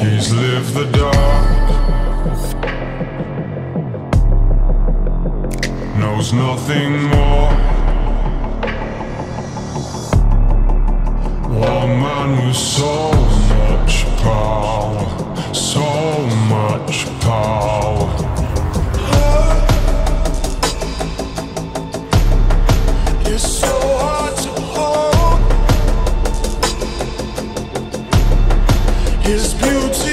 He's lived the dark. Knows nothing more. One man His beauty